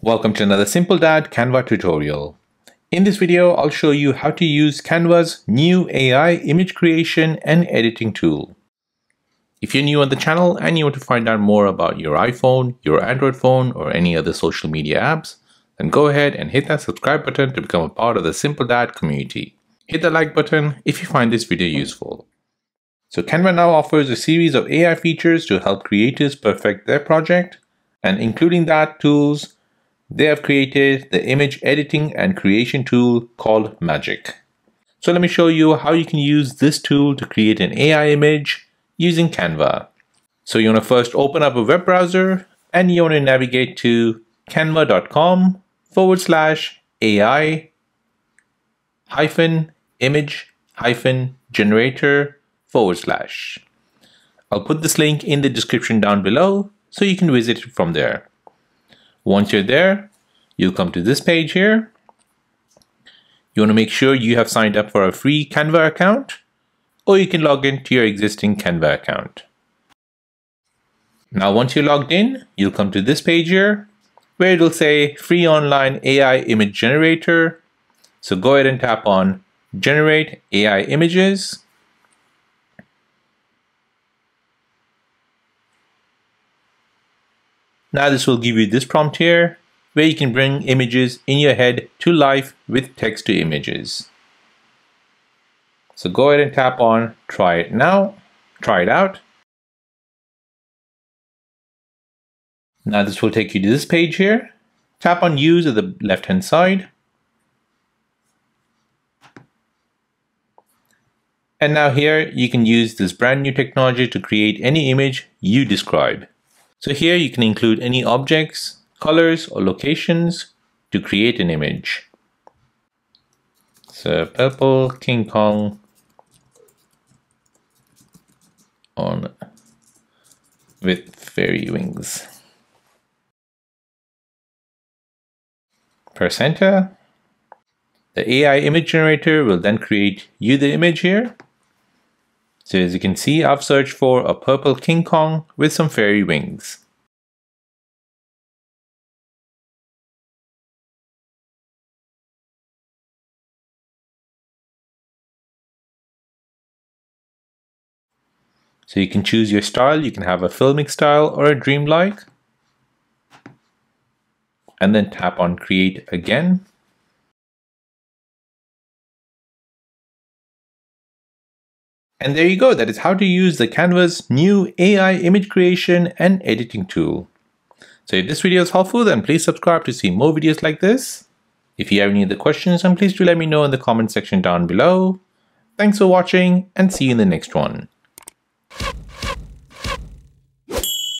Welcome to another Simple Dad Canva tutorial. In this video, I'll show you how to use Canva's new AI image creation and editing tool. If you're new on the channel and you want to find out more about your iPhone, your Android phone, or any other social media apps, then go ahead and hit that subscribe button to become a part of the Simple Dad community. Hit the like button if you find this video useful. So Canva now offers a series of AI features to help creators perfect their project, and including that tools, they have created the image editing and creation tool called Magic. So let me show you how you can use this tool to create an AI image using Canva. So you want to first open up a web browser and you want to navigate to canva.com forward slash AI hyphen image hyphen generator forward slash. I'll put this link in the description down below so you can visit it from there. Once you're there, you'll come to this page here. You want to make sure you have signed up for a free Canva account or you can log in to your existing Canva account. Now once you're logged in, you'll come to this page here where it'll say free online AI image generator. So go ahead and tap on generate AI images Now this will give you this prompt here where you can bring images in your head to life with text to images. So go ahead and tap on try it now, try it out. Now this will take you to this page here. Tap on use at the left hand side. And now here you can use this brand new technology to create any image you describe. So here you can include any objects, colors, or locations to create an image. So purple King Kong on with fairy wings. Press enter. The AI image generator will then create you the image here. So as you can see, I've searched for a purple King Kong with some fairy wings. So you can choose your style. You can have a filmic style or a dreamlike. And then tap on create again. And there you go, that is how to use the Canva's new AI image creation and editing tool. So if this video is helpful, then please subscribe to see more videos like this. If you have any other questions, then please do let me know in the comment section down below. Thanks for watching and see you in the next one.